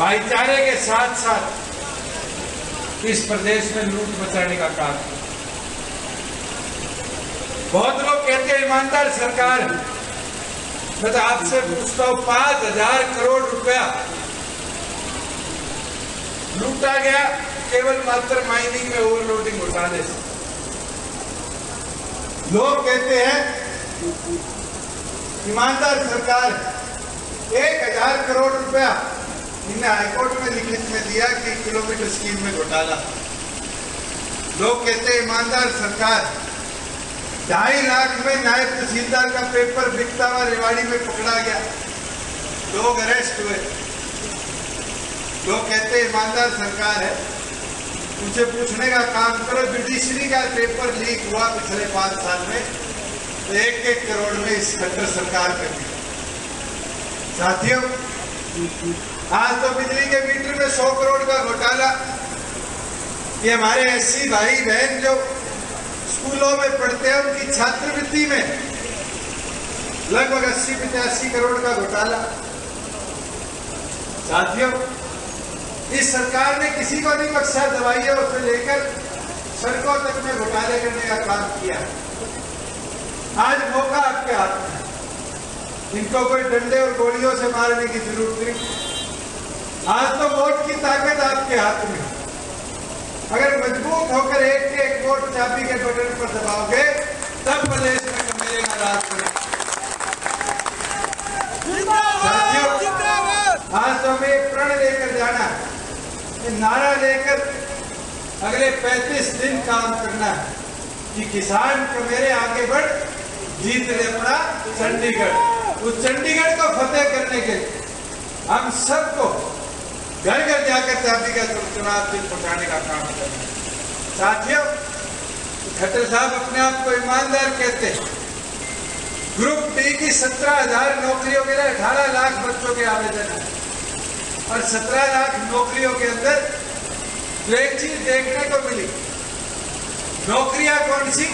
भाईचारे के साथ साथ इस प्रदेश में लूट मचाने का काम बहुत लोग कहते हैं, ईमानदार सरकार, मैं तो आपसे पूछता हूँ, पाँच हज़ार करोड़ रुपया लूटा गया, केवल मात्र माइनिंग में ओवरलोडिंग घोटाले से। लोग कहते हैं, ईमानदार सरकार, एक हज़ार करोड़ रुपया इन्हें हाईकोर्ट में लिखित में दिया कि किलोमीटर स्कीम में घोटाला। लोग कहते ईमानदार सरकार, ढाई लाख में नायब तहसीलदार का पेपर बिकता हुआ रेवाड़ी में पकड़ा गया। लोग अरेस्ट हुए। लोग कहते ईमानदार सरकार है उनसे पूछने का काम करो। जुडिशरी का पेपर लीक हुआ पिछले पाँच साल में तो एक एक करोड़ में इस खट्टर सरकार कर दी साथियों आज तो बिजली के मीटर में सौ करोड़ का घोटाला। ये हमारे ऐसी भाई बहन जो स्कूलों में पढ़ते हैं, उनकी छात्रवृत्ति में लगभग अस्सी पचासी करोड़ का घोटाला। साथियों, इस सरकार ने किसी को नहीं बख्शा, दवाइयों से लेकर सड़कों तक में घोटाले करने का काम किया आज मौका आपके हाथ में इनको कोई डंडे और गोलियों से मारने की ज़रूरत नहीं। आज तो वोट की ताकत आपके हाथ में। अगर मज़बूत होकर एक के एक वोट चाबी के बटन पर दबाओगे, तब प्रदेश में कमेगा राज आज तो हमें प्रण लेकर जाना है। नारा लेकर अगले 35 दिन काम करना है कि किसान को मेरे आगे बढ़, जीत ले अपना चंडीगढ़। उस चंडीगढ़ को फतेह करने के हम सबको घर घर जाकर चाबी का चुनाव चिन्ह पहुँचाने का काम करना। साथियों, खट्टर साहब अपने आप को ईमानदार कहते हैं। ग्रुप डी की सत्रह हज़ार नौकरियों के लिए अठारह लाख बच्चों के आवेदन है। और सत्रह लाख नौकरियों के अंदर जो एक चीज़ देखने को मिली, नौकरियाँ कौन सी?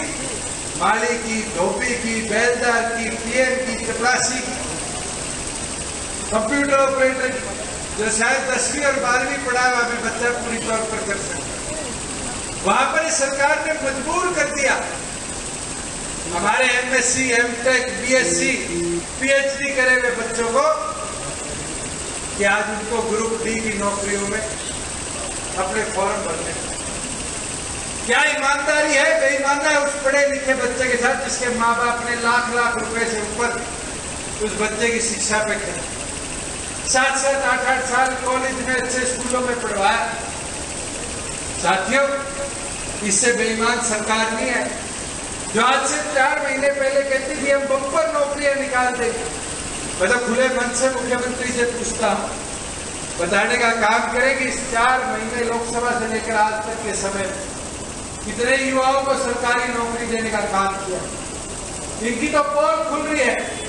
माली की धोबी की, बैलदार की, पीएम की, चपरासी की। कंप्यूटर ऑपरेटर की। जो शायद दसवीं और बारहवीं पढ़ा हुआ भी बच्चा पूरी तौर पर कर सकता वहाँ पर सरकार ने मजबूर कर दिया। हमारे एमएससी एमटेक बीएससी पीएचडी करे हुए बच्चों को कि आज उनको ग्रुप डी की नौकरियों में अपने फॉर्म भरने क्या ईमानदारी है? बेईमानदार उस पढ़े लिखे बच्चे के साथ जिसके माँ बाप ने लाख लाख रुपए से ऊपर उस बच्चे की शिक्षा पे खर्च सात सात आठ आठ साल कॉलेज में अच्छे स्कूलों में पढ़वाया साथियों, इससे बेईमान सरकार नहीं है। जो आज से चार महीने पहले कहती थी, हम बम्पर नौकरियाँ निकाल देंगे। मैं तो खुले मन से मुख्यमंत्री से पूछता हूँ, बताने का काम करें इस चार महीने लोकसभा से लेकर आज तक के समय कितने युवाओं को सरकारी नौकरी देने का काम किया? इनकी तो पोल खुल रही है।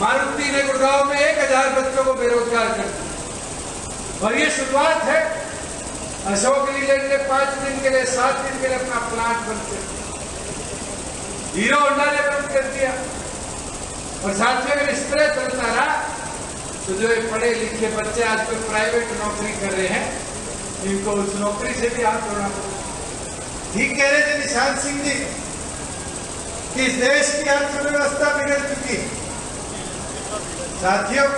मारुति ने गुड़गांव में एक हज़ार बच्चों को बेरोजगार कर दिया। और ये शुरुआत है। अशोक लीलैंड ने पाँच दिन के लिए, सात दिन के लिए अपना प्लांट बंद कर दिया। हीरो होंडा ने बंद कर दिया। और साथ में अगर इस तरह चलता रहा तो जो ये पढ़े लिखे बच्चे आज कोई प्राइवेट नौकरी कर रहे हैं, इनको उस नौकरी से भी हाथ धोना ठीक कह रहे थे निशांत सिंह जी कि देश की अर्थव्यवस्था बिगड़ चुकी है। साथियों,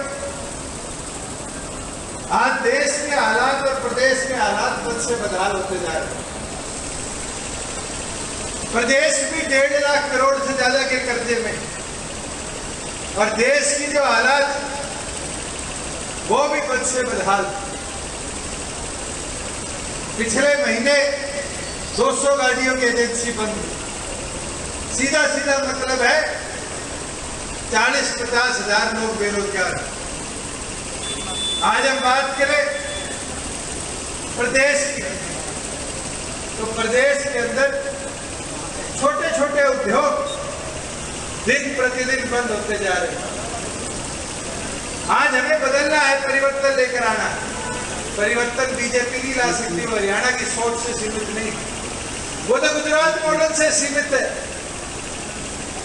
आज देश के हालात और प्रदेश के हालात बद से बदहाल होते जा रहे हैं। प्रदेश भी डेढ़ लाख करोड़ से ज़्यादा के कर्जे में और देश की जो हालात, वो भी बद से बदहाल पिछले महीने 200 गाड़ियों की एजेंसी बंद। सीधा सीधा मतलब है चालीस पचास हज़ार लोग बेरोजगार आज हम बात करें प्रदेश की। तो प्रदेश के अंदर छोटे छोटे उद्योग दिन प्रतिदिन बंद होते जा रहे हैं। आज हमें बदलना है परिवर्तन लेकर आना। परिवर्तन बीजेपी नहीं ला सकती हरियाणा की सोच से सीमित नहीं। वो तो गुजरात मॉडल से सीमित है।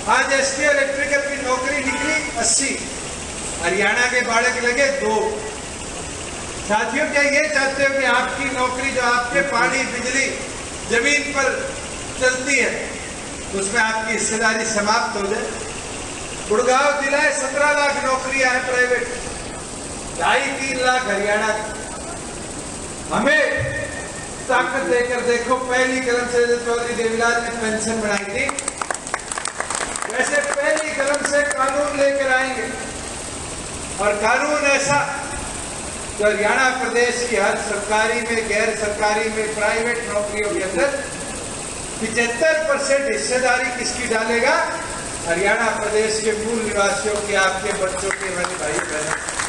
आज एस टी इलेक्ट्रिकल की नौकरी निकली अस्सी। हरियाणा के बालक लगे दो। साथियों, क्या ये चाहते हो कि आपकी नौकरी जो आपके पानी, बिजली, ज़मीन पर चलती है, उसमें आपकी हिस्सेदारी समाप्त हो जाए? गुड़गांव जिला है, सत्रह लाख नौकरियाँ हैं प्राइवेट। ढाई तीन लाख हरियाणा हमें ताकत देकर देखो, पहली कलम से चौधरी देवीलाल ने पेंशन बढ़ाई थी वैसे पहली कलम से कानून लेकर आएँगे। और कानून ऐसा जो हरियाणा प्रदेश की हर सरकारी में, गैर सरकारी में, प्राइवेट नौकरियों के अंदर पिचहत्तर परसेंट हिस्सेदारी किसकी डालेगा? हरियाणा प्रदेश के मूल निवासियों के, आपके बच्चों के मेरे भाई बहनों